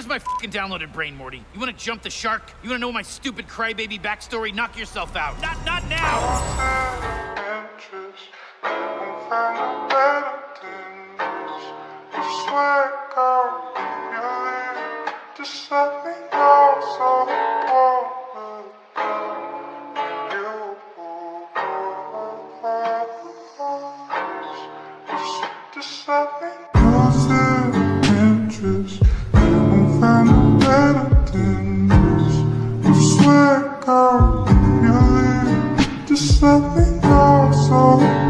Here's my fucking downloaded brain, Morty. You wanna jump the shark? You wanna know my stupid crybaby backstory? Knock yourself out. Not, not now! Just let me I didn't swear, girl, you're just let me know so.